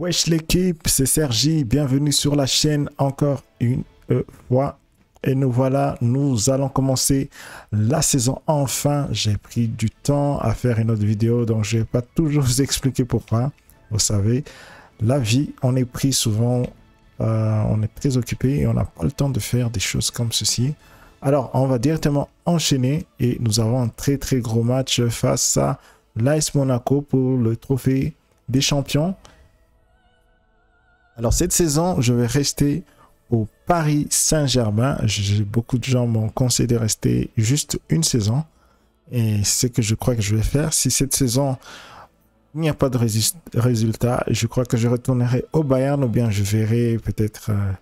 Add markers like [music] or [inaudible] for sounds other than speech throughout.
Wesh l'équipe, c'est Sergi, bienvenue sur la chaîne encore une fois. Et nous voilà, nous allons commencer la saison enfin. J'ai pris du temps à faire une autre vidéo, donc je vais pas toujours vous expliquer pourquoi. Vous savez, la vie, on est pris souvent, euh, on est très occupé et on n'a pas le temps de faire des choses comme ceci. Alors, on va directement enchaîner et nous avons un très très gros match face à l'AS Monaco pour le trophée des champions. Alors cette saison, je vais rester au Paris Saint-Germain. Beaucoup de gens m'ont conseillé de rester juste une saison. Et c'est ce que je crois que je vais faire. Si cette saison, il n'y a pas de résultat, je crois que je retournerai au Bayern ou bien je verrai peut-être euh,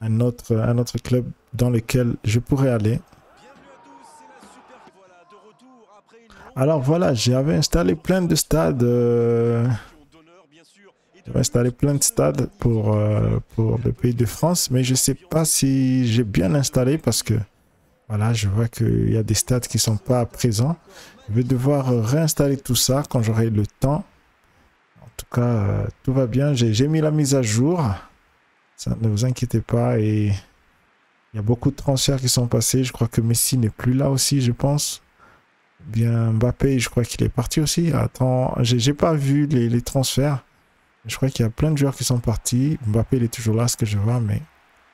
un, autre, un autre club dans lequel je pourrais aller. Alors voilà, j'avais installé plein de stades. Installer plein de stades pour, euh, pour le pays de France, mais je ne sais pas si j'ai bien installé parce que voilà, je vois qu'il y a des stades qui ne sont pas présents. Je vais devoir réinstaller tout ça quand j'aurai le temps. En tout cas, euh, tout va bien. J'ai mis la mise à jour. Ça, ne vous inquiétez pas. Et il y a beaucoup de transferts qui sont passés. Je crois que Messi n'est plus là aussi, je pense. Bien Mbappé, je crois qu'il est parti aussi. Attends, j'ai pas vu les transferts. Je crois qu'il y a plein de joueurs qui sont partis. Mbappé, il est toujours là, ce que je vois, mais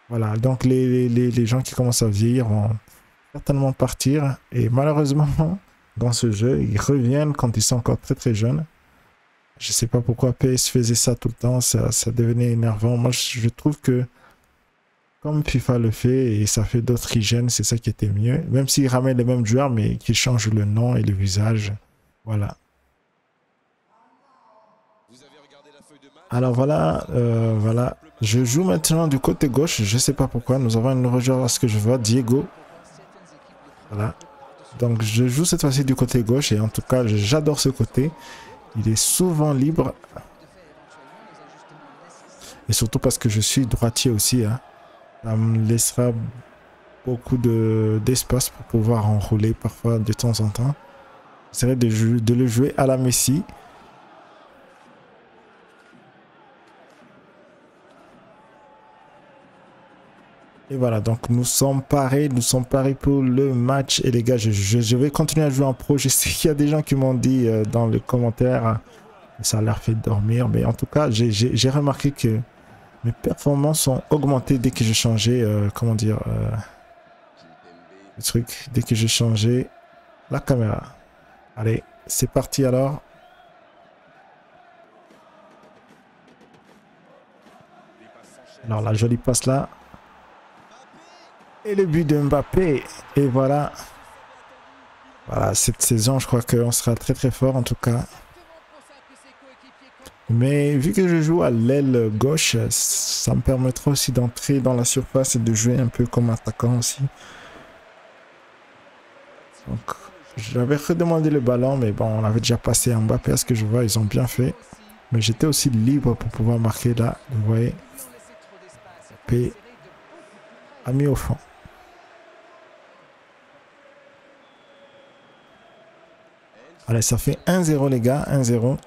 voilà. Donc, les, les, les gens qui commencent à vieillir vont certainement partir. Et malheureusement, [laughs] dans ce jeu, ils reviennent quand ils sont encore très très jeunes. Je ne sais pas pourquoi PS faisait ça tout le temps, ça, ça devenait énervant. Moi, je trouve que comme FIFA le fait et ça fait d'autres hygiènes, c'est ça qui était mieux. Même s'ils ramènent les mêmes joueurs, mais qu'ils changent le nom et le visage. Voilà. Alors voilà, euh, voilà. Je joue maintenant du côté gauche. Je ne sais pas pourquoi. Nous avons un nouveau joueur à ce que je vois, Diego. Voilà. Donc je joue cette fois-ci du côté gauche et en tout cas j'adore ce côté. Il est souvent libre. Et surtout parce que je suis droitier aussi. Hein. Ça me laissera beaucoup d'espace pour pouvoir enrouler parfois de temps en temps. J'essaierai de, de le jouer à la Messi. Et voilà, donc nous sommes parés, nous sommes parés pour le match. Et les gars, je, vais continuer à jouer en pro. Je sais qu'il y a des gens qui m'ont dit euh, dans les commentaires, ça a l'air fait dormir. Mais en tout cas, j'ai remarqué que mes performances ont augmenté dès que j'ai changé, euh, comment dire, euh, le truc, dès que j'ai changé la caméra. Allez, c'est parti alors. Alors la jolie passe là. Et le but de Mbappé. Et voilà. Voilà, cette saison, je crois qu'on sera très très fort en tout cas. Mais vu que je joue à l'aile gauche, ça me permettra aussi d'entrer dans la surface et de jouer un peu comme attaquant aussi. Donc, j'avais redemandé le ballon, mais bon, on avait déjà passé Mbappé à ce que je vois, ils ont bien fait. Mais j'étais aussi libre pour pouvoir marquer là, vous voyez. Mbappé a mis au fond. Allez, ça fait 1-0 les gars, 1-0.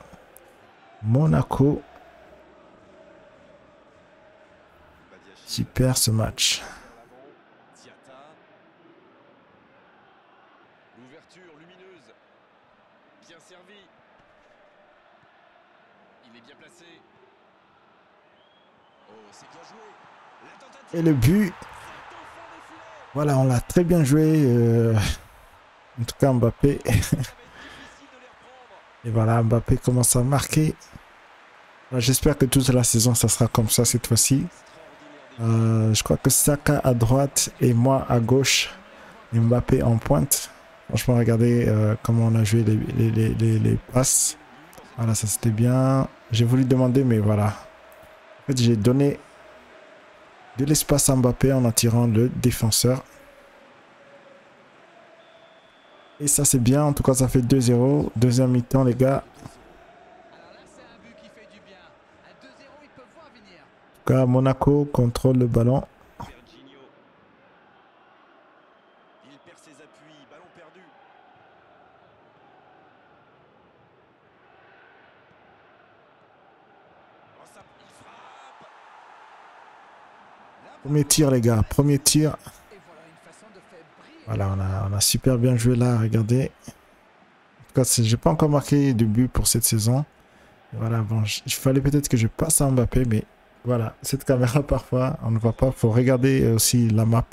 Monaco qui perd ce match. Et le but. Voilà, on l'a très bien joué. Euh, en tout cas, Mbappé. [laughs] Et voilà, Mbappé commence à marquer. J'espère que toute la saison, ça sera comme ça cette fois-ci. Euh, je crois que Saka à droite et moi à gauche. Et Mbappé en pointe. Franchement, regardez euh, comment on a joué les, les, les, les passes. Voilà, ça c'était bien. J'ai voulu demander, mais voilà. En fait, j'ai donné de l'espace à Mbappé en attirant le défenseur. Et ça, c'est bien. En tout cas, ça fait 2-0. Deuxième mi-temps, les gars. En tout cas, Monaco contrôle le ballon. Premier tir, les gars. Premier tir. Voilà, on a, super bien joué là. Regardez. En tout cas, j'ai pas encore marqué de but pour cette saison. Voilà, bon, il fallait peut-être que je passe à Mbappé, mais voilà, cette caméra parfois, on ne voit pas. faut regarder aussi la map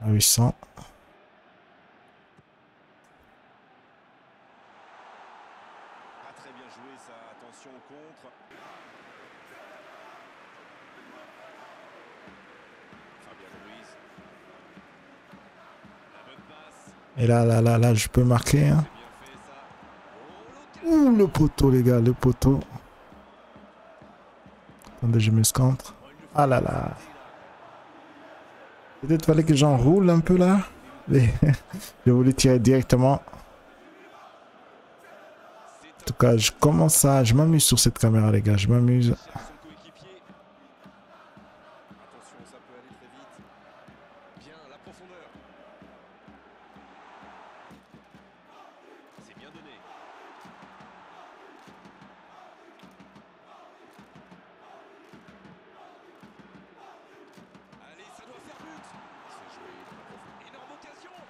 à 800. Là, là, là, là, je peux marquer. Hein. Ouh, le poteau, les gars, le poteau. Attendez, je me scantre. Ah là là. Peut-être fallait que j'enroule un peu là. [laughs] Je voulais tirer directement. En tout cas, je commence à... Je m'amuse sur cette caméra, les gars. Je m'amuse.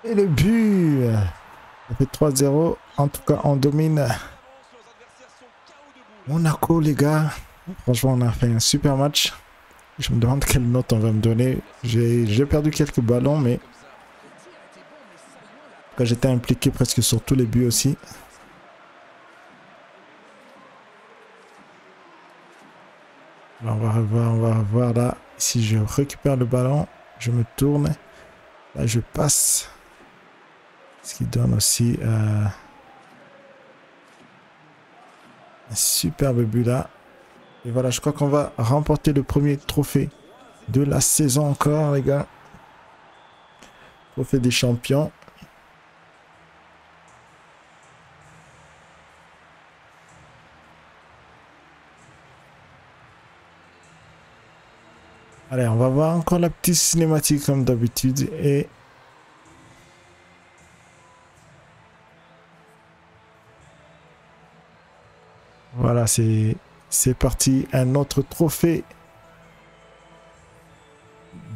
Et le but Ça fait 3-0. En tout cas, on domine Monaco, les gars. Franchement, on a fait un super match. Je me demande quelle note on va me donner. J'ai perdu quelques ballons, mais... J'étais impliqué presque sur tous les buts aussi. on va revoir, on va revoir là. Si je récupère le ballon, je me tourne. Je passe. Ce qui donne aussi euh, un superbe but là. Et voilà, je crois qu'on va remporter le premier trophée de la saison encore, les gars. Trophée des champions. Allez, on va voir encore la petite cinématique comme d'habitude et C'est parti. Un autre trophée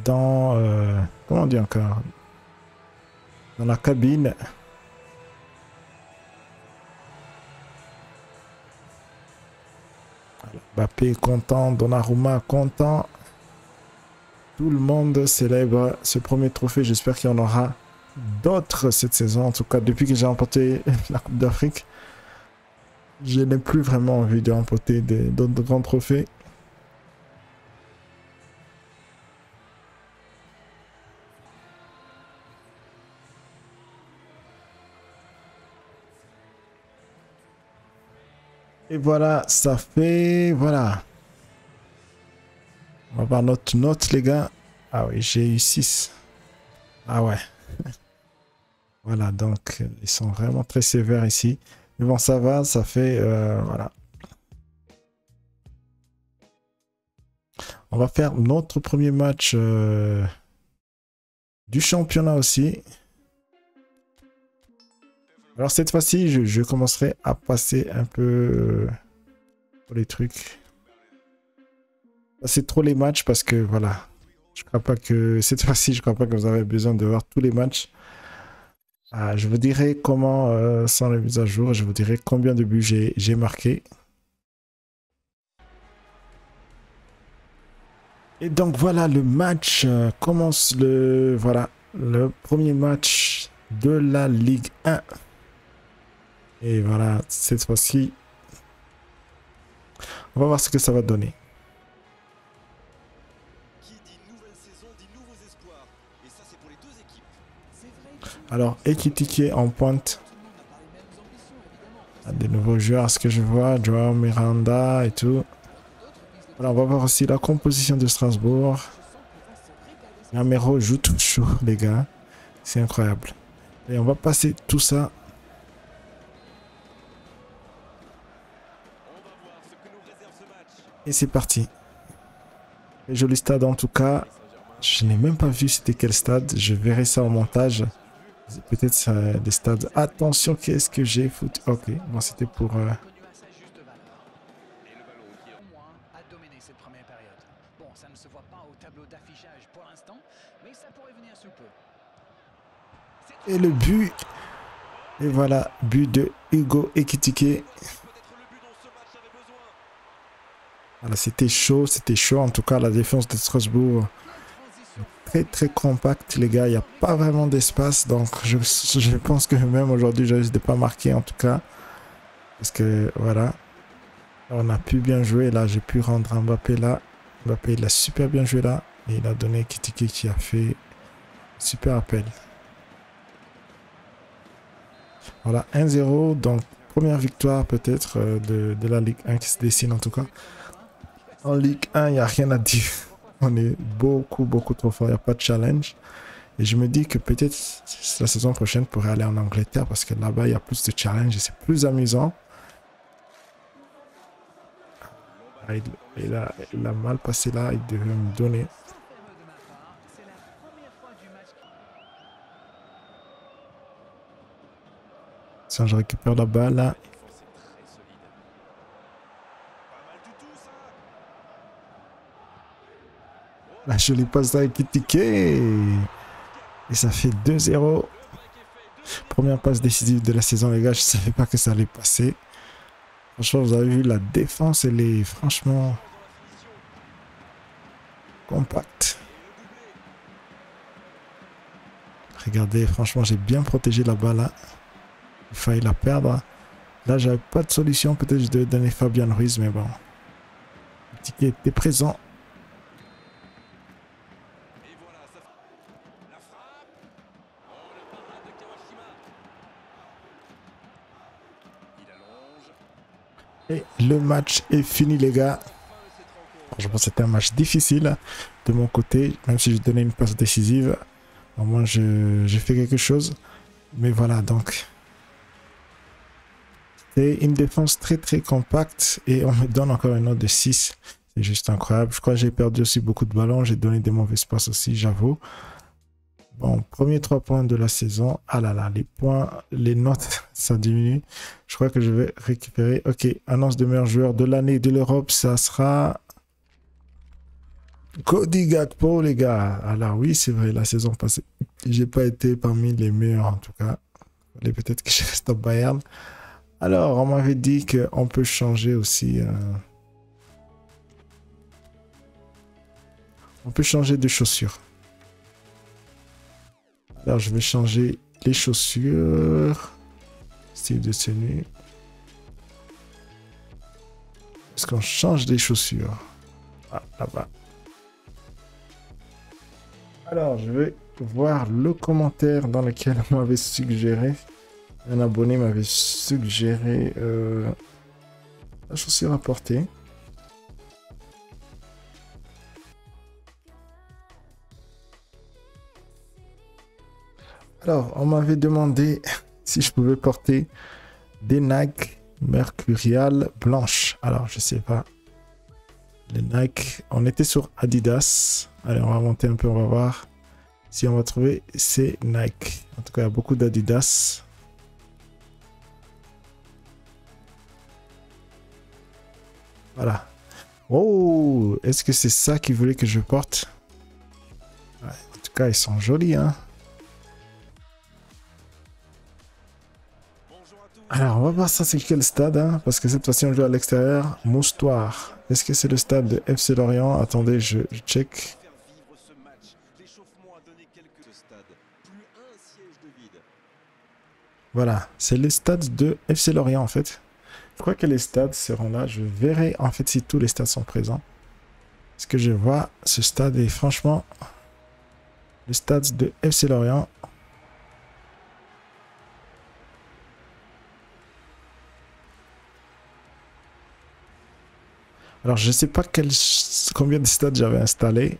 dans... Euh, comment on encore? Dans la cabine. Mbappé content, Donnarumma content. Tout le monde célèbre ce premier trophée. J'espère qu'il y en aura d'autres cette saison. En tout cas, depuis que j'ai remporté [laughs] la Coupe d'Afrique je n'ai plus vraiment envie de remporter d'autres grands trophées. Et voilà, ça fait... Voilà. On va voir notre note, les gars. Ah oui, j'ai eu 6. Ah ouais. [laughs] voilà, donc ils sont vraiment très sévères ici. Bon, ça va, ça fait... Euh, voilà. On va faire notre premier match euh, du championnat aussi. Alors cette fois-ci, je, commencerai à passer un peu euh, pour les trucs. C'est trop les matchs parce que voilà. Je crois pas que cette [laughs] fois-ci, je crois pas que vous avez besoin de voir tous les matchs. Ah, je vous dirai comment euh, sont les mises à jour. Je vous dirai combien de buts j'ai marqué. Et donc voilà, le match euh, commence le voilà le premier match de la Ligue 1. Et voilà, cette fois-ci, on va voir ce que ça va donner. Alors, Ekitike en pointe. Des nouveaux joueurs, ce que je vois. Joao Miranda et tout. Voilà, on va voir aussi la composition de Strasbourg. Gamero joue tout chaud, les gars. C'est incroyable. Et on va passer tout ça. Et c'est parti. joli stade en tout cas. Je n'ai même pas vu c'était quel stade. Je verrai ça au montage. Peut-être euh, des stades. Attention, qu'est-ce que j'ai foutu? Ok, bon, c'était pour... Euh, et le but Et voilà, but de Hugo Ekitike. Voilà, c'était chaud, c'était chaud. En tout cas, la défense de Strasbourg très très compact, les gars. Il n'y a pas vraiment d'espace. Donc, je, je, pense que même aujourd'hui, je risque de pas marquer en tout cas. Parce que voilà, on a pu bien jouer. Là, j'ai pu rendre Mbappé là. Mbappé, il a super bien joué là. Et il a donné Kitiki qui a fait super appel. Voilà, 1-0. Donc, première victoire peut-être euh, de, de, la Ligue 1 qui se dessine en tout cas. En Ligue 1, il n'y a rien à dire. On est beaucoup, beaucoup trop fort. Il n'y a pas de challenge. Et je me dis que peut-être la saison prochaine pourrait aller en Angleterre parce que là-bas, il y a plus de challenge et c'est plus amusant. Ah, il, a, mal passé là, il devait me donner. Si je récupère la balle. La jolie passe avec ticket. Et ça fait 2-0. Première passe décisive de la saison, les gars. Je ne savais pas que ça allait passer. Franchement, vous avez vu la défense, elle est franchement compacte. Regardez, franchement, j'ai bien protégé la balle là. Il fallait la perdre. Là, j'avais pas de solution. Peut-être je devais donner Fabian Ruiz, mais bon. Le ticket était présent. Le match est fini, les gars. Je pense que c'était un match difficile de mon côté, même si j'ai donné une passe décisive. Au moins, j'ai fait quelque chose. Mais voilà, donc. C'est une défense très très compacte et on me donne encore une note de 6. C'est juste incroyable. Je crois que j'ai perdu aussi beaucoup de ballons. J'ai donné des mauvais passes aussi, j'avoue. Bon, premier 3 points de la saison. Ah là là, les points, les notes, [laughs] ça diminue. Je crois que je vais récupérer. Ok, annonce de meilleur joueur de l'année de l'Europe, ça sera Cody Gakpo, les gars. Alors oui, c'est vrai, la saison passée, j'ai pas été parmi les meilleurs en tout cas. Peut-être que je [laughs] reste au Bayern. Alors, on m'avait dit qu'on peut changer aussi. Euh, on peut changer de chaussures. Alors, je vais changer les chaussures. Style de tenue. Est-ce qu'on change des chaussures Ah, là-bas. Alors, je vais voir le commentaire dans lequel on m'avait suggéré. Un abonné m'avait suggéré euh, la chaussure à porter. Alors, on m'avait demandé [laughs] si je pouvais porter des Nike Mercurial blanches. Alors, je sais pas. Les Nike, on était sur Adidas. Allez, on va monter un peu, on va voir si on va trouver ces Nike. En tout cas, il y a beaucoup d'Adidas. Voilà. Oh, est-ce que c'est ça qu'il voulait que je porte? En tout cas, ils sont jolis, hein Alors, on va voir ça, c'est quel stade, hein, parce que cette fois-ci, on joue à l'extérieur. Moustoir. Est-ce que c'est le stade de FC Lorient? Attendez, je, check. Voilà, c'est le stade de FC Lorient, en fait. Je crois que les stades seront là. Je verrai, en fait, si tous les stades sont présents. Parce que je vois ce stade est franchement le stade de FC Lorient Alors, je ne sais pas combien de stades j'avais installé.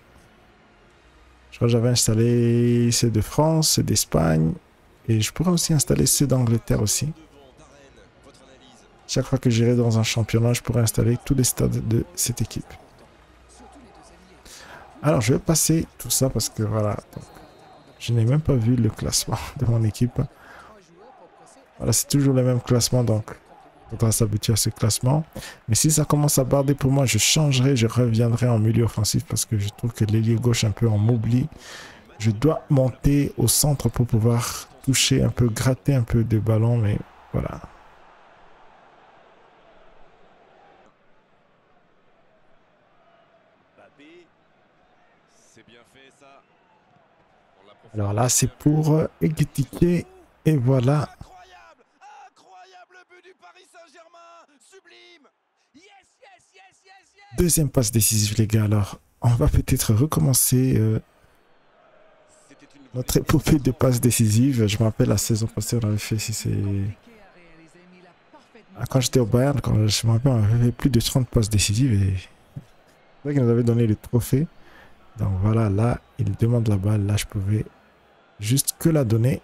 Je crois que j'avais installé ceux de France, ceux d'Espagne. Et je pourrais aussi installer ceux d'Angleterre aussi. Chaque fois que j'irai dans un championnat, je pourrais installer tous les stades de cette équipe. Alors, je vais passer tout ça parce que voilà. je n'ai même pas vu le classement [laughs] de mon équipe. Voilà, c'est toujours le même classement donc faudra s'habituer à ce classement. Mais si ça commence à barder pour moi, je changerai, je reviendrai en milieu offensif parce que je trouve que l'ailier gauche un peu en m'oublie. Je dois monter au centre pour pouvoir toucher un peu, gratter un peu de ballon, mais voilà. Alors là, c'est pour Ekitike. Et voilà. Deuxième passe décisive, les gars. Alors, on va peut-être recommencer euh, notre épopée de passes décisives. Je me rappelle la saison passée, on avait fait si c'est. Ah, quand j'étais au Bayern, je me rappelle, on avait plus de 30 passes décisives et c'est vrai qu'il nous avait donné le trophée. Donc voilà, là, il demande la balle. Là, je pouvais juste que la donner.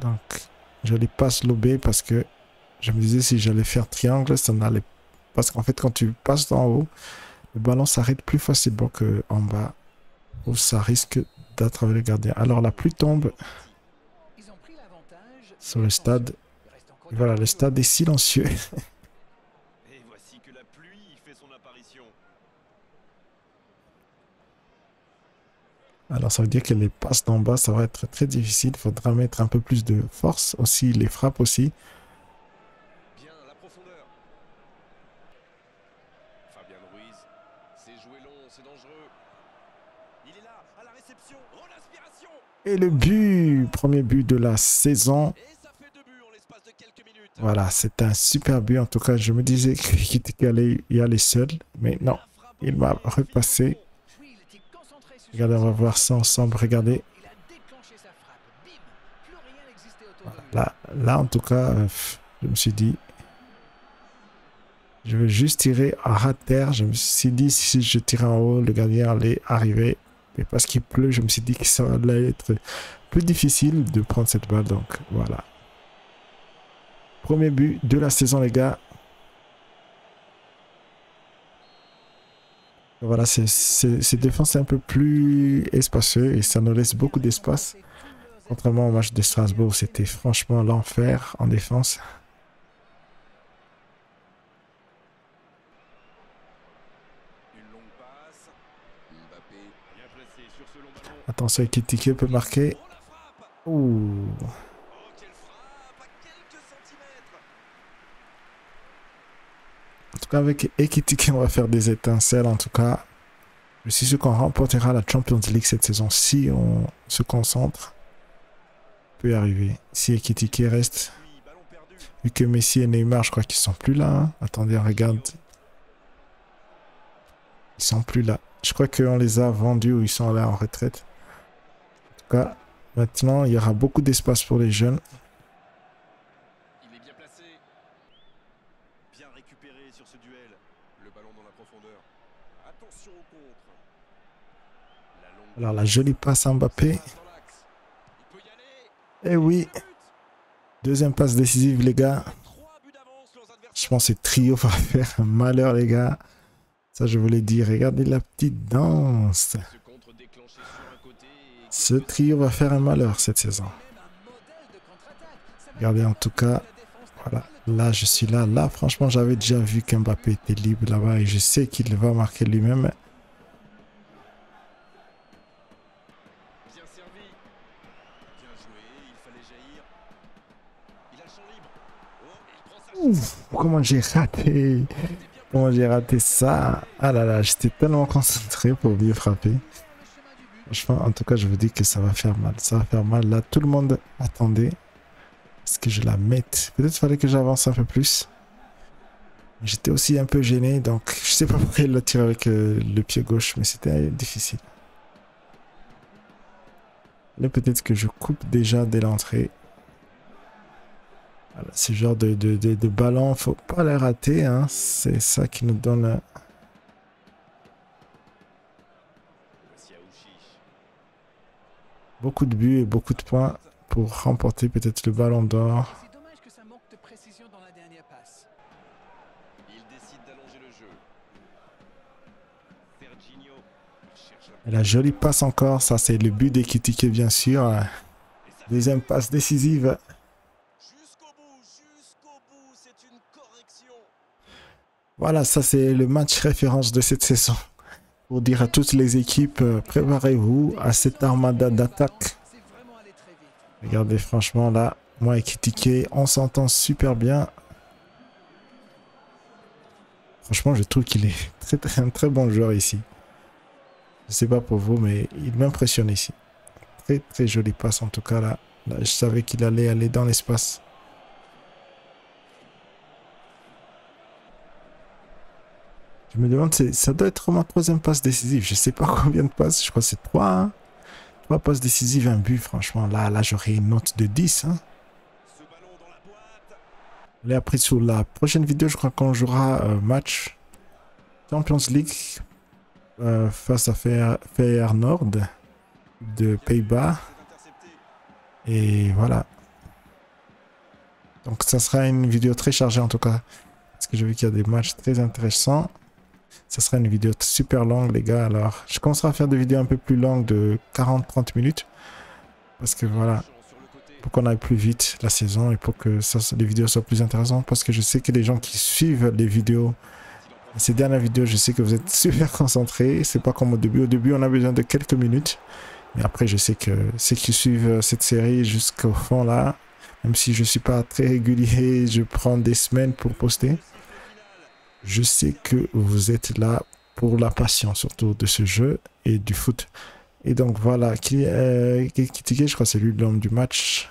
Donc, je les passe lobé parce que je me disais si j'allais faire triangle, ça n'allait Parce qu'en fait, quand tu passes d'en haut, le ballon s'arrête plus facilement qu'en bas. Où ça risque d'attraver le gardien. Alors la pluie tombe sur le stade. voilà, le stade est silencieux. [laughs] Alors ça veut dire que les passes d'en bas, ça va être très difficile. Il faudra mettre un peu plus de force aussi, les frappes aussi. Et le but, premier but de la saison. Voilà, c'est un super but. En tout cas, je me disais [laughs] qu'il allait y aller seul. Mais non, il m'a repassé. Regardez, on va voir ça ensemble. Regardez. Là, là, en tout cas, euh, je me suis dit, je vais juste tirer à terre. Je me suis dit, si je tire en haut, le gardien allait arriver. Mais parce qu'il pleut, je me suis dit que ça allait être plus difficile de prendre cette balle. Donc voilà. Premier but de la saison, les gars. Voilà, c'est défense un peu plus espacieux et ça nous laisse beaucoup d'espace. Contrairement au match de Strasbourg, c'était franchement l'enfer en défense. Attention, Ekitike peut marquer. Ouh. En tout cas, avec Ekitike, on va faire des étincelles. En tout cas, je suis sûr qu'on remportera la Champions League cette saison si on se concentre. Peut arriver. Si Ekitike reste. Vu que Messi et Neymar, je crois qu'ils sont plus là. Hein. Attendez, regarde. Ils sont plus là. Je crois qu'on les a vendus ou ils sont là en retraite maintenant, il y aura beaucoup d'espace pour les jeunes. Alors la jolie passe à Mbappé. Et eh oui. Deuxième passe décisive, les gars. Je pense que Trio va [laughs] faire un malheur, les gars. Ça, je voulais dire. Regardez la petite danse. Ce trio va faire un malheur cette saison. Regardez en tout cas, voilà, là je suis là. Là franchement j'avais déjà vu qu'Mbappé était libre là-bas et je sais qu'il va marquer lui-même. Comment j'ai raté Comment j'ai raté ça? Ah là là, j'étais tellement concentré pour mieux frapper. Franchement, en tout cas, je vous dis que ça va faire mal. Ça va faire mal. Là, tout le monde attendait. Est-ce que je la mette? Peut-être fallait que j'avance un peu plus. J'étais aussi un peu gêné, donc je sais pas pourquoi il l'a tiré avec euh, le pied gauche, mais c'était difficile. Là, peut-être que je coupe déjà dès l'entrée. Voilà, ce genre de, de, de, de ballon, faut pas les rater. Hein. C'est ça qui nous donne Beaucoup de buts et beaucoup de points pour remporter peut-être le ballon d'or. Et la jolie passe encore, ça c'est le but d'Ekitike bien sûr. Deuxième passe décisive. Voilà, ça c'est le match référence de cette saison. Pour dire à toutes les équipes, euh, préparez-vous à cette armada d'attaque. Regardez, franchement, là, moi et Kitike, on s'entend super bien. Franchement, je trouve qu'il est [laughs] très, un très bon joueur ici. Je sais pas pour vous, mais il m'impressionne ici. Très, très joli passe en tout cas là. là je savais qu'il allait aller dans l'espace. Je me demande, ça doit être ma troisième passe décisive. Je sais pas [laughs] combien de passes. Je crois que c'est trois. Hein. Trois passes décisives, un but. Franchement, là, là j'aurais une note de 10. Hein. Et après, sur la prochaine vidéo, je crois qu'on jouera un match Champions League euh, face à Feyenoord de Pays-Bas. Et voilà. Donc, ça sera une vidéo très chargée en tout cas. Parce que j'ai vu qu'il y a des matchs très intéressants. Ça sera une vidéo super longue, les gars. Alors, je commencerai à faire des vidéos un peu plus longues de 40-30 minutes. Parce que voilà, pour qu'on aille plus vite la saison et pour que les vidéos soient plus intéressantes. Parce que je sais que les gens qui suivent les vidéos, ces dernières vidéos, je sais que vous êtes [laughs] super concentrés. C'est pas comme au début. Au début, on a besoin de quelques minutes. Mais après, je sais que ceux qui suivent cette série jusqu'au fond là, même si je suis pas très régulier, je prends des semaines pour poster je sais que vous êtes là pour la passion surtout de ce jeu et du foot. Et donc voilà, qui, euh, je crois c'est lui l'homme du match.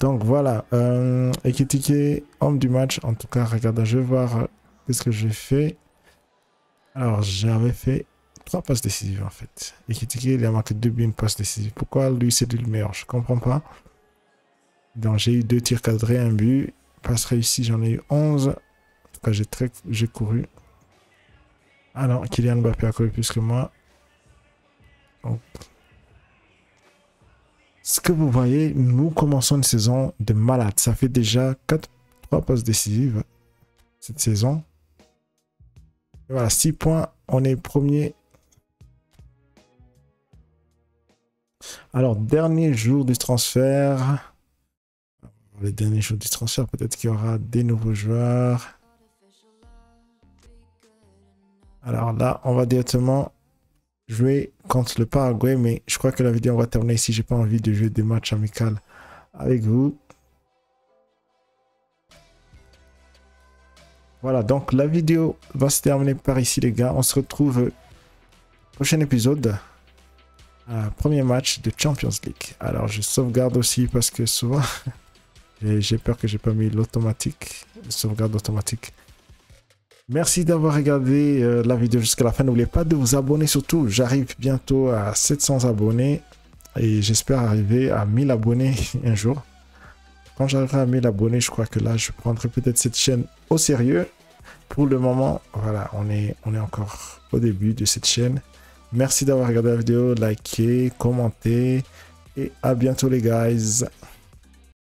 Donc voilà, euh, homme du match. En tout cas, regardez, je vais voir qu'est-ce que j'ai fait. Alors, j'avais fait trois passes décisives en fait. Ekitike, il a marqué deux buts, une passe décisive. Pourquoi lui c'est le meilleur? Je comprends pas. Donc j'ai eu deux tirs cadrés, un but. Passe réussi, j'en ai eu 11 j'ai très j'ai couru. Ah non, Kylian Mbappé a couru plus que moi. Ce que vous voyez, nous commençons une saison de malade. Ça fait déjà 4, 3 passes décisives cette saison. voilà, 6 points. On est premier. Alors, dernier jour du transfert. Les derniers jours du transfert, peut-être qu'il y aura des nouveaux joueurs. Alors là, on va directement jouer contre le Paraguay, mais je crois que la vidéo va terminer ici. J'ai pas envie de jouer des matchs amicaux avec vous. Voilà, donc la vidéo va se terminer par ici, les gars. On se retrouve prochain épisode. premier match de Champions League. Alors, je sauvegarde aussi parce que souvent, [laughs] j'ai peur que j'ai pas mis l'automatique, sauvegarde automatique. Merci d'avoir regardé euh, la vidéo jusqu'à la fin. N'oubliez pas de vous abonner surtout. J'arrive bientôt à 700 abonnés et j'espère arriver à 1000 abonnés [laughs] un jour. Quand j'arriverai à 1000 abonnés, je crois que là, je prendrai peut-être cette chaîne au sérieux. Pour le moment, voilà, on est, on est encore au début de cette chaîne. Merci d'avoir regardé la vidéo, likez, commentez et à bientôt les guys.